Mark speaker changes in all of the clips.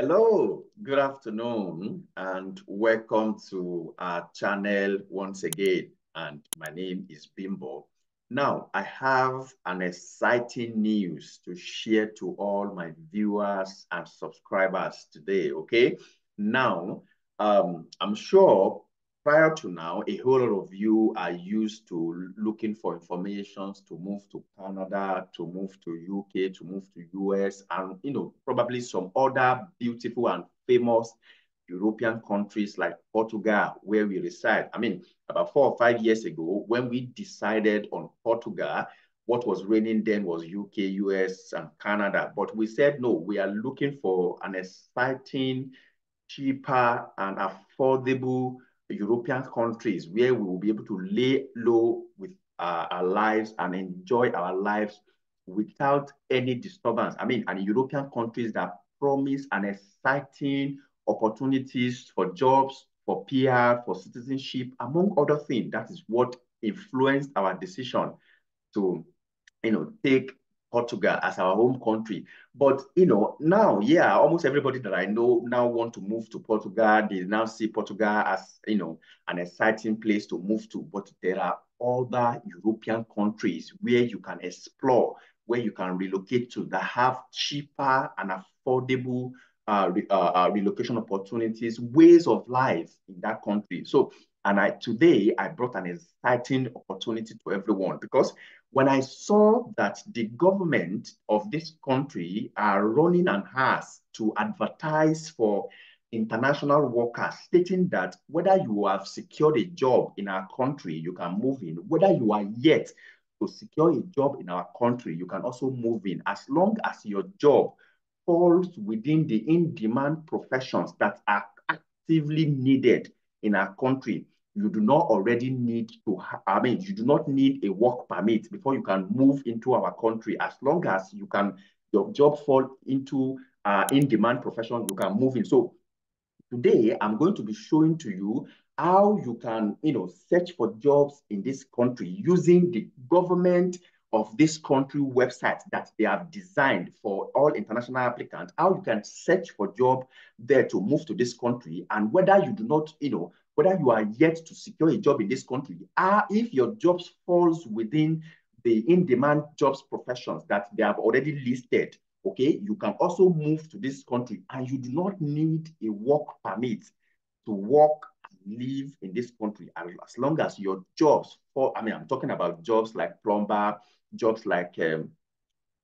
Speaker 1: Hello, good afternoon, and welcome to our channel once again. And my name is Bimbo. Now, I have an exciting news to share to all my viewers and subscribers today, okay? Now, um, I'm sure prior to now, a whole lot of you are used to looking for information to move to Canada, to move to UK, to move to US, and you know, probably some other beautiful and famous European countries like Portugal, where we reside. I mean, about four or five years ago, when we decided on Portugal, what was reigning then was UK, US, and Canada. But we said, no, we are looking for an exciting, cheaper, and affordable European countries where we will be able to lay low with uh, our lives and enjoy our lives without any disturbance. I mean, and European countries that promise an exciting opportunities for jobs, for PR, for citizenship, among other things. That is what influenced our decision to, you know, take Portugal as our home country. But you know, now, yeah, almost everybody that I know now want to move to Portugal. They now see Portugal as you know an exciting place to move to. But there are other European countries where you can explore, where you can relocate to that have cheaper and affordable uh, re, uh, uh, relocation opportunities, ways of life in that country. So, and I today I brought an exciting opportunity to everyone because when I saw that the government of this country are running an ads to advertise for international workers, stating that whether you have secured a job in our country, you can move in. Whether you are yet to secure a job in our country, you can also move in as long as your job falls within the in-demand professions that are actively needed in our country you do not already need to, I mean, you do not need a work permit before you can move into our country. As long as you can, your job fall into uh, in-demand profession, you can move in. So today I'm going to be showing to you how you can, you know, search for jobs in this country using the government of this country website that they have designed for all international applicants, how you can search for job there to move to this country and whether you do not, you know, whether you are yet to secure a job in this country, uh, if your jobs falls within the in-demand jobs professions that they have already listed, okay, you can also move to this country and you do not need a work permit to work and live in this country as long as your jobs for, I mean, I'm talking about jobs like plumber, jobs like um,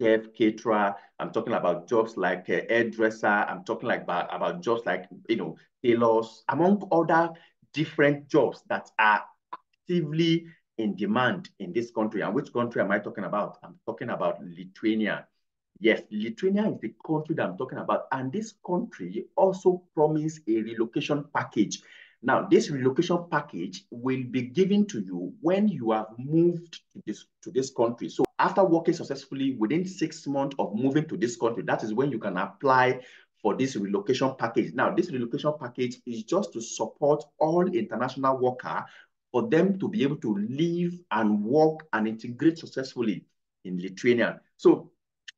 Speaker 1: chef, caterer. I'm talking about jobs like uh, hairdresser. I'm talking like about, about jobs like, you know, tailors, among other different jobs that are actively in demand in this country. And which country am I talking about? I'm talking about Lithuania. Yes, Lithuania is the country that I'm talking about. And this country also promised a relocation package. Now, this relocation package will be given to you when you have moved to this, to this country. So after working successfully within six months of moving to this country, that is when you can apply for this relocation package. Now, this relocation package is just to support all international workers for them to be able to live and work and integrate successfully in Lithuania. So,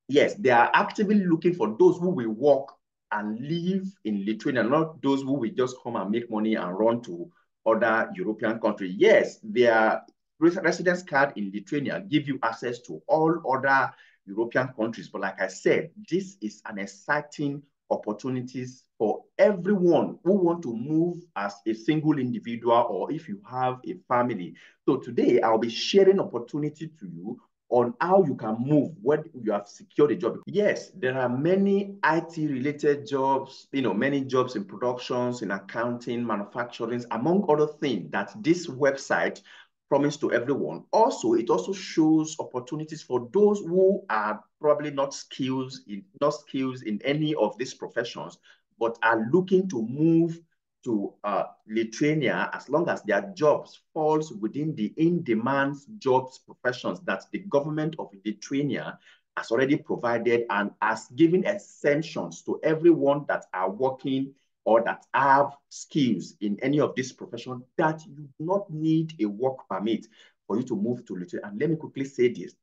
Speaker 1: yes, they are actively looking for those who will work and live in Lithuania, not those who will just come and make money and run to other European countries. Yes, their residence card in Lithuania give you access to all other European countries. But like I said, this is an exciting opportunities for everyone who want to move as a single individual or if you have a family. So today I'll be sharing opportunity to you on how you can move when you have secured a job. Yes, there are many IT related jobs, you know, many jobs in productions, in accounting, manufacturing, among other things that this website promise to everyone. Also, it also shows opportunities for those who are probably not skills in not skills in any of these professions, but are looking to move to uh, Lithuania as long as their jobs falls within the in-demand jobs professions that the government of Lithuania has already provided and has given exemptions to everyone that are working or that have skills in any of these professions that you do not need a work permit for you to move to Lithuania. And let me quickly say this.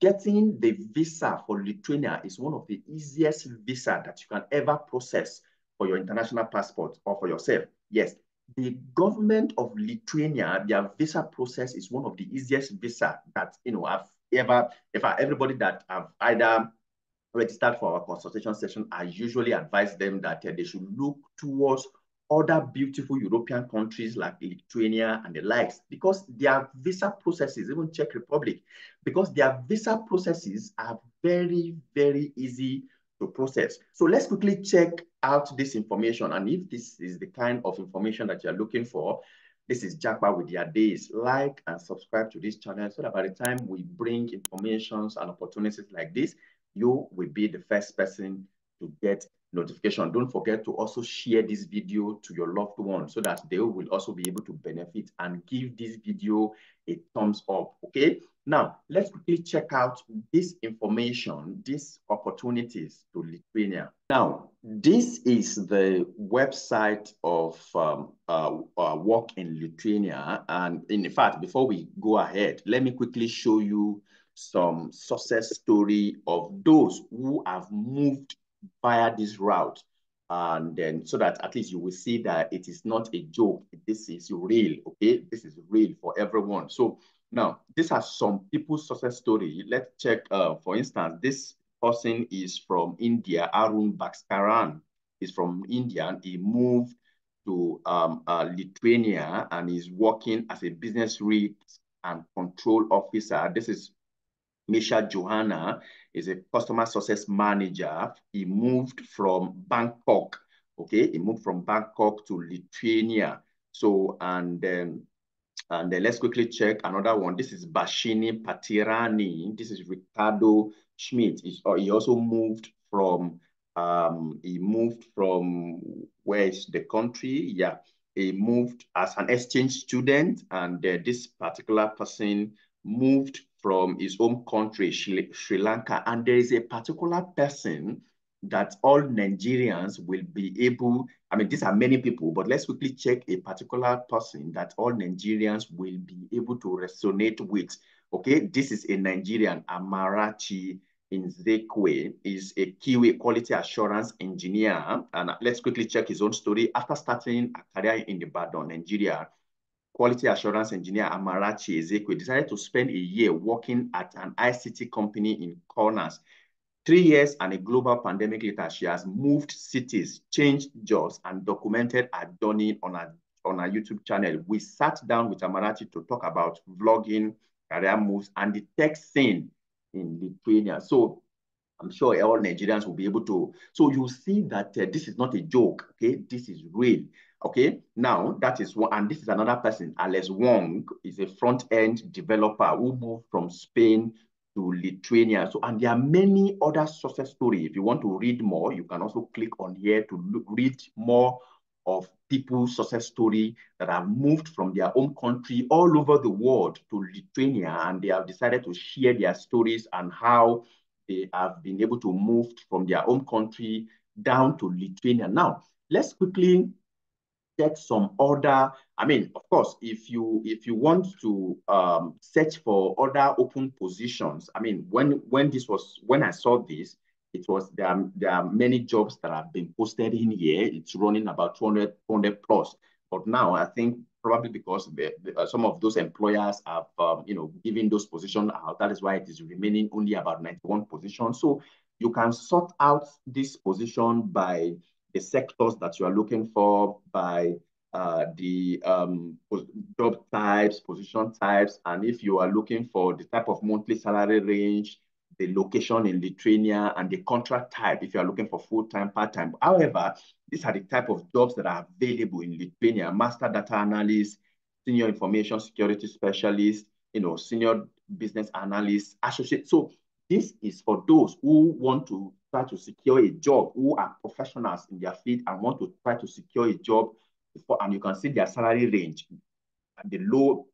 Speaker 1: getting the visa for Lithuania is one of the easiest visa that you can ever process for your international passport or for yourself. Yes, the government of Lithuania, their visa process is one of the easiest visa that you know I've ever, ever everybody that I've either registered for our consultation session, I usually advise them that uh, they should look towards other beautiful European countries like Lithuania and the likes, because their visa processes, even Czech Republic, because their visa processes are very, very easy to process. So let's quickly check out this information. And if this is the kind of information that you're looking for, this is Japa with the ADE's. Like and subscribe to this channel so that by the time we bring informations and opportunities like this, you will be the first person to get notification. Don't forget to also share this video to your loved ones so that they will also be able to benefit and give this video a thumbs up, okay? Now, let's quickly check out this information, these opportunities to Lithuania. Now, this is the website of um, uh, uh, Work in Lithuania. And in fact, before we go ahead, let me quickly show you some success story of those who have moved via this route. And then so that at least you will see that it is not a joke. This is real, okay? This is real for everyone. So now, these are some people's success story. Let's check, uh, for instance, this person is from India, Arun Bhaskaran is from India, and he moved to um, uh, Lithuania and is working as a business risk and control officer. This is Misha Johanna is a customer success manager. He moved from Bangkok. Okay, he moved from Bangkok to Lithuania. So, and then, and then let's quickly check another one. This is Bashini Patirani. This is Ricardo Schmidt. He's, uh, he also moved from, um, he moved from, where is the country? Yeah, he moved as an exchange student. And uh, this particular person moved from his home country, Sri, Lanka. And there is a particular person that all Nigerians will be able, I mean, these are many people, but let's quickly check a particular person that all Nigerians will be able to resonate with. Okay, this is a Nigerian, Amarachi Nzekwe, is a Kiwi quality assurance engineer. And let's quickly check his own story. After starting a career in the Ibadan, Nigeria, quality assurance engineer Amarachi Ezekwe decided to spend a year working at an ICT company in Kaunas. Three years and a global pandemic later, she has moved cities, changed jobs, and documented her journey on a on our YouTube channel. We sat down with Amarachi to talk about vlogging, career moves, and the tech scene in Lithuania. So I'm sure all Nigerians will be able to. So you see that uh, this is not a joke, okay? This is real. Okay, now that is one, and this is another person, Alex Wong, is a front-end developer who moved from Spain to Lithuania. So, and there are many other success stories. If you want to read more, you can also click on here to look, read more of people's success story that have moved from their home country all over the world to Lithuania, and they have decided to share their stories and how they have been able to move from their home country down to Lithuania. Now, let's quickly get some other i mean of course if you if you want to um, search for other open positions i mean when when this was when i saw this it was there are, there are many jobs that have been posted in here. It's running about 200 200 plus. But now i think probably because the, the, uh, some of those employers have um, you know given those positions out that is why it is remaining only about 91 positions. So you can sort out this position by the sectors that you are looking for by uh, the um, job types, position types, and if you are looking for the type of monthly salary range, the location in Lithuania, and the contract type, if you are looking for full-time, part-time. However, these are the type of jobs that are available in Lithuania, master data analyst, senior information security specialist, you know, senior business analyst, associate. So this is for those who want to try to secure a job, who are professionals in their field and want to try to secure a job, before, and you can see their salary range, the low,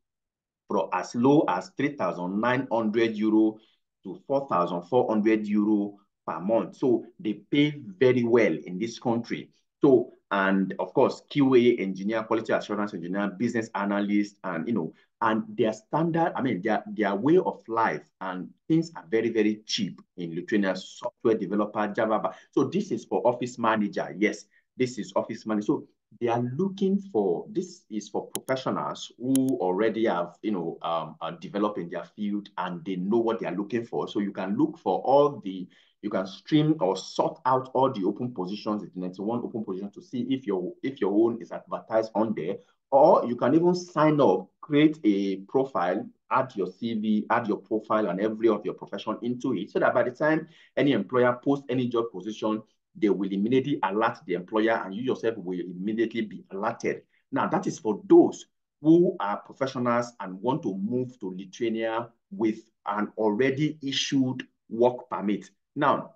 Speaker 1: from as low as 3,900 euro to 4,400 euro per month. So they pay very well in this country. So, and of course, QA engineer, quality assurance engineer, business analyst, and, you know, and their standard, I mean, their, their way of life and things are very, very cheap in Lithuania, software developer, Java. So this is for office manager. Yes, this is office manager. So they are looking for, this is for professionals who already have, you know, um, are developing their field and they know what they are looking for. So you can look for all the, you can stream or sort out all the open positions, the 91 open positions to see if your, if your own is advertised on there or you can even sign up, create a profile, add your CV, add your profile and every of your profession into it so that by the time any employer posts any job position, they will immediately alert the employer and you yourself will immediately be alerted. Now, that is for those who are professionals and want to move to Lithuania with an already issued work permit. Now,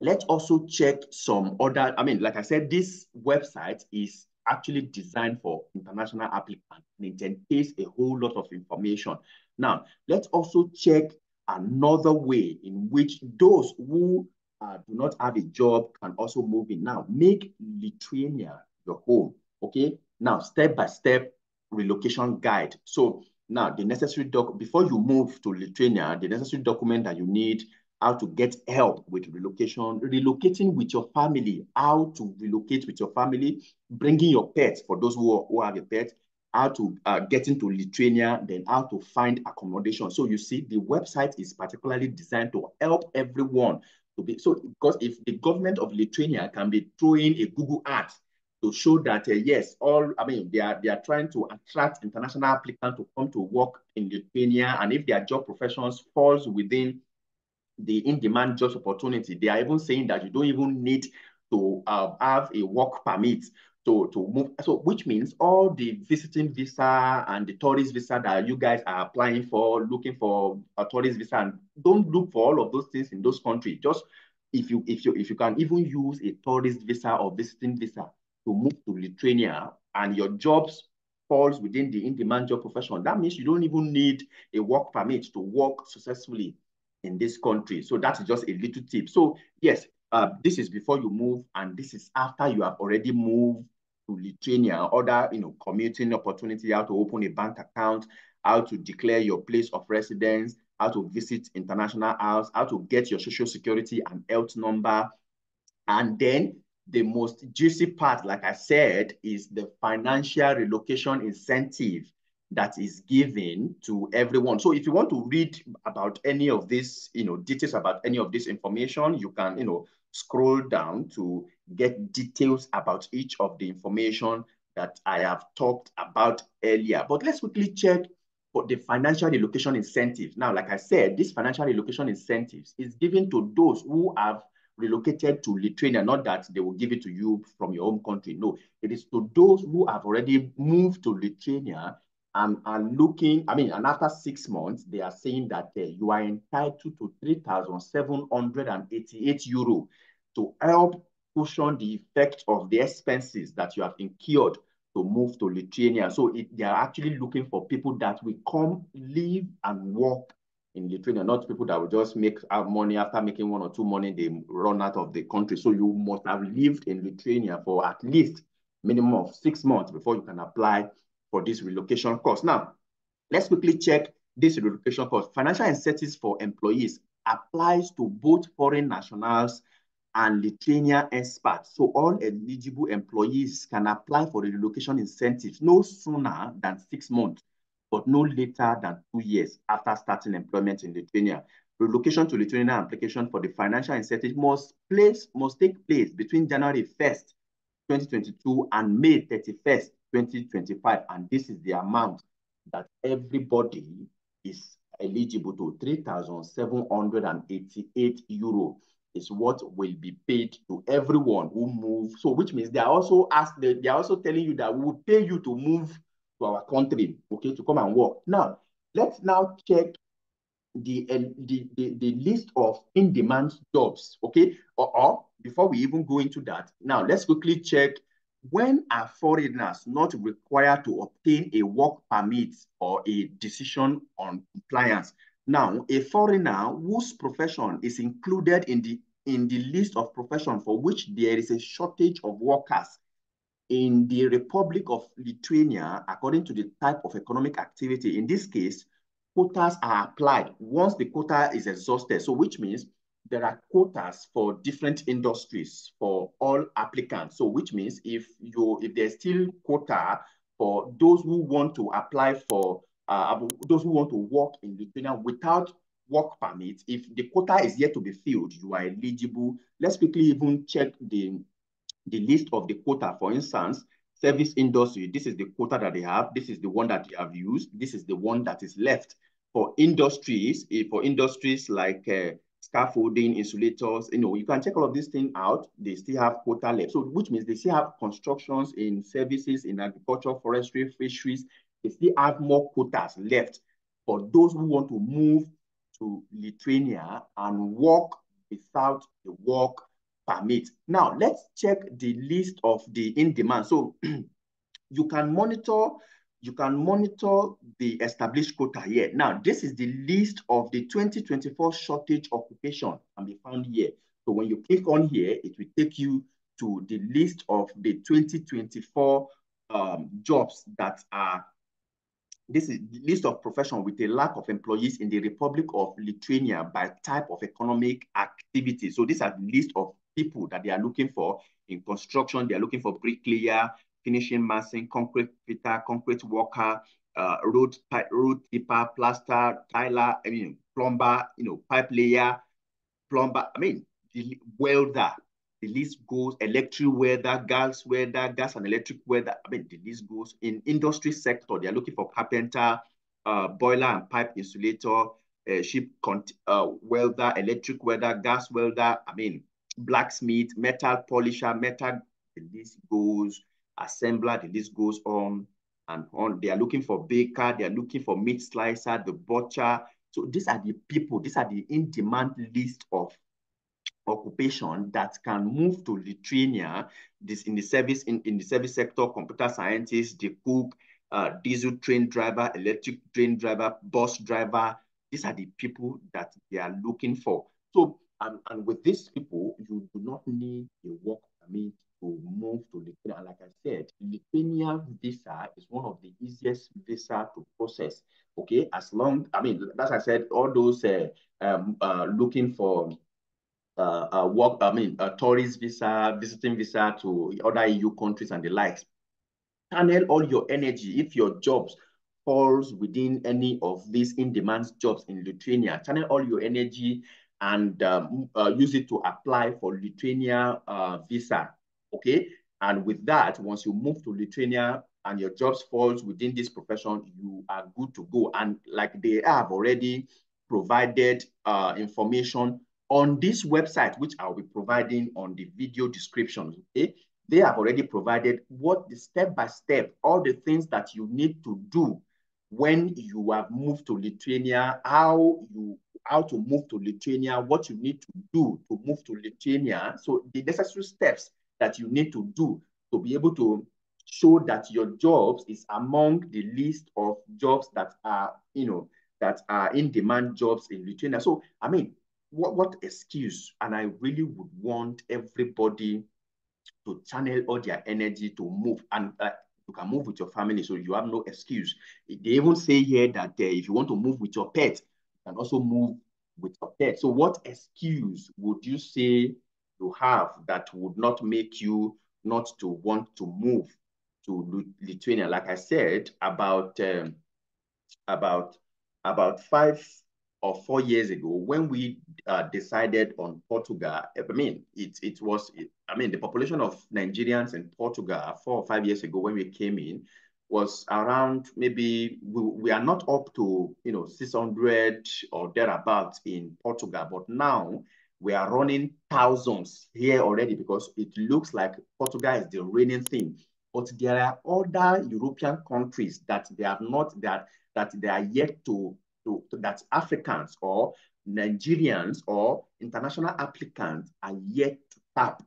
Speaker 1: let's also check some other, I mean, like I said, this website is actually designed for international applicants and it entails a whole lot of information. Now, let's also check another way in which those who uh, do not have a job can also move in. Now, make Lithuania your home, okay? Now, step-by-step -step relocation guide. So now the necessary doc, before you move to Lithuania, the necessary document that you need how to get help with relocation, relocating with your family, how to relocate with your family, bringing your pets for those who, who have a pet, how to uh, get into Lithuania, then how to find accommodation. So you see, the website is particularly designed to help everyone to be, so because if the government of Lithuania can be throwing a Google ad to show that uh, yes, all I mean they are they are trying to attract international applicants to come to work in Lithuania, and if their job professions falls within the in-demand jobs opportunity, they are even saying that you don't even need to uh, have a work permit to, to move. So which means all the visiting visa and the tourist visa that you guys are applying for, looking for a tourist visa, and don't look for all of those things in those countries. Just if you if you if you can even use a tourist visa or visiting visa to move to Lithuania and your jobs falls within the in-demand job profession, that means you don't even need a work permit to work successfully in this country. So that is just a little tip. So yes, uh, this is before you move, and this is after you have already moved to Lithuania, other you know commuting opportunity, how to open a bank account, how to declare your place of residence, how to visit international house, how to get your social security and health number, and then the most juicy part, like I said, is the financial relocation incentive that is given to everyone. So if you want to read about any of this, you know, details about any of this information, you can, you know, scroll down to get details about each of the information that I have talked about earlier. But let's quickly check for the financial relocation incentive. Now, like I said, this financial relocation incentives is given to those who have relocated to Lithuania, not that they will give it to you from your own country. No, it is to those who have already moved to Lithuania and are looking, I mean, and after six months, they are saying that uh, you are entitled to 3,788 euro to help cushion the effect of the expenses that you have incurred to move to Lithuania. So it, they are actually looking for people that will come, live and work in Lithuania, not people that will just make money after making one or two money, they run out of the country. So you must have lived in Lithuania for at least minimum of six months before you can apply for this relocation cost. Now, let's quickly check this relocation cost. Financial incentives for employees applies to both foreign nationals and Lithuania expats. So all eligible employees can apply for the relocation incentives no sooner than six months, but no later than two years after starting employment in Lithuania. Relocation to Lithuania application for the financial incentive must place must take place between January 1st, 2022 and May 31st, 2025. And this is the amount that everybody is eligible to 3,788 euro is what will be paid to everyone who move. So which means they are also asked, they, they are also telling you that we will pay you to move to our country, okay, to come and work. Now, let's now check the, uh, the, the, the list of in-demand jobs, okay? Or, or before we even go into that, now let's quickly check when are foreigners not required to obtain a work permit or a decision on compliance? Now, a foreigner whose profession is included in the in the list of profession for which there is a shortage of workers in the Republic of Lithuania, according to the type of economic activity, in this case, quotas are applied once the quota is exhausted. So which means there are quotas for different industries for all applicants. So which means if you if there's still quota for those who want to apply for uh, those who want to work in Lithuania without work permit, if the quota is yet to be filled, you are eligible. Let's quickly even check the, the list of the quota. For instance, service industry, this is the quota that they have. This is the one that they have used. This is the one that is left. For industries, eh, for industries like uh, scaffolding, insulators, you know, you can check all of these things out. They still have quota left. So which means they still have constructions in services, in agriculture, forestry, fisheries. They still have more quotas left for those who want to move to Lithuania and work without the work permit. Now, let's check the list of the in-demand. So you can monitor you can monitor the established quota here. Now, this is the list of the 2024 shortage occupation can be found here. So when you click on here, it will take you to the list of the 2024 um, jobs that are this is the list of profession with a lack of employees in the Republic of Lithuania by type of economic activity. So these are the list of people that they are looking for in construction. They are looking for bricklayer, finishing massing, concrete fitter, concrete worker, uh, road pipe, road tipper, plaster, tiler, I mean, plumber, you know, pipe layer, plumber, I mean, welder, the list goes electric welder, gas welder, gas and electric welder. I mean, the list goes in industry sector. They're looking for carpenter, uh, boiler and pipe insulator, uh, ship uh, welder, electric welder, gas welder. I mean, blacksmith, metal polisher, metal. The list goes assembler. The list goes on and on. They are looking for baker. They are looking for meat slicer, the butcher. So these are the people. These are the in-demand list of occupation that can move to Lithuania, this in the service in, in the service sector, computer scientists, the cook, uh, diesel train driver, electric train driver, bus driver. These are the people that they are looking for. So, and, and with these people, you do not need a work permit to move to Lithuania. And like I said, Lithuania visa is one of the easiest visa to process. Okay, as long, I mean, as I said, all those uh, um, uh, looking for uh, uh, work, I mean, a tourist visa, visiting visa to other EU countries and the likes. Channel all your energy if your jobs falls within any of these in-demand jobs in Lithuania. Channel all your energy and um, uh, use it to apply for Lithuania uh, visa, okay? And with that, once you move to Lithuania and your jobs falls within this profession, you are good to go. And like they have already provided uh, information on this website, which I'll be providing on the video description, okay, they have already provided what the step-by-step, -step, all the things that you need to do when you have moved to Lithuania, how you how to move to Lithuania, what you need to do to move to Lithuania. So the necessary steps that you need to do to be able to show that your jobs is among the list of jobs that are, you know, that are in demand jobs in Lithuania. So, I mean, what, what excuse? And I really would want everybody to channel all their energy to move. And uh, you can move with your family, so you have no excuse. They even say here that uh, if you want to move with your pet, you can also move with your pet. So what excuse would you say you have that would not make you not to want to move to Lithuania? Like I said, about um, about about five or four years ago when we uh, decided on Portugal. I mean, it it was. It, I mean, the population of Nigerians in Portugal four or five years ago when we came in was around maybe we, we are not up to you know 600 or thereabouts in Portugal, but now we are running thousands here already because it looks like Portugal is the reigning thing. But there are other European countries that they have not that that they are yet to to, to that Africans or Nigerians or international applicants are yet to tap.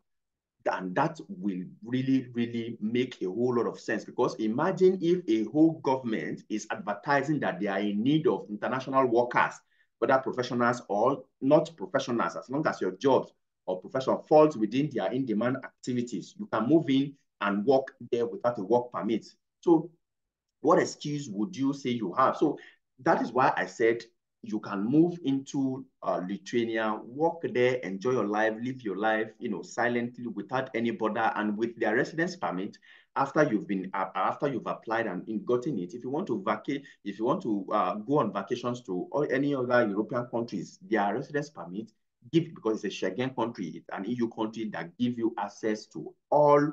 Speaker 1: And that will really, really make a whole lot of sense because imagine if a whole government is advertising that they are in need of international workers, whether professionals or not professionals, as long as your jobs or profession falls within their in-demand activities, you can move in and work there without a work permit. So what excuse would you say you have? So that is why I said you can move into uh, Lithuania, work there, enjoy your life, live your life, you know, silently without any border and with their residence permit. After you've been uh, after you've applied and gotten it, if you want to vacate, if you want to uh, go on vacations to or any other European countries, their residence permit give because it's a Schengen country, it's an EU country that give you access to all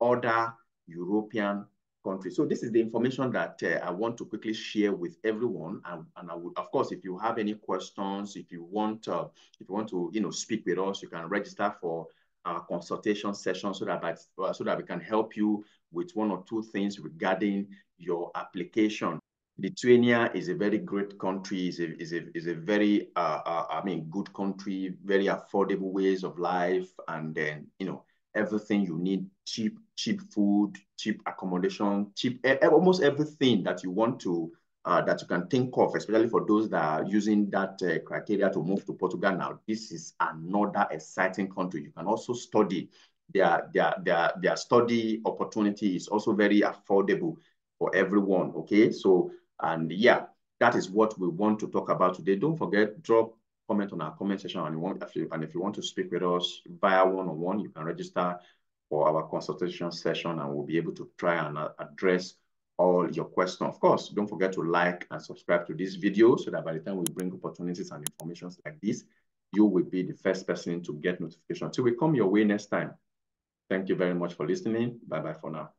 Speaker 1: other European countries So this is the information that uh, I want to quickly share with everyone. And, and, I would, of course, if you have any questions, if you want, uh, if you want to, you know, speak with us, you can register for our consultation session so that uh, so that we can help you with one or two things regarding your application. Lithuania is a very great country, is a, is a, is a very, uh, uh, I mean, good country, very affordable ways of life. And then, you know, everything you need, cheap, cheap food, cheap accommodation, cheap, almost everything that you want to, uh, that you can think of, especially for those that are using that uh, criteria to move to Portugal now. This is another exciting country. You can also study. Their, their, their, their study opportunity is also very affordable for everyone, okay? So, and yeah, that is what we want to talk about today. Don't forget, drop comment on our comment section and, you want, if you, and if you want to speak with us via one-on-one, -on -one, you can register for our consultation session and we'll be able to try and address all your questions. Of course, don't forget to like and subscribe to this video so that by the time we bring opportunities and informations like this, you will be the first person to get notification. Till we come your way next time. Thank you very much for listening. Bye-bye for now.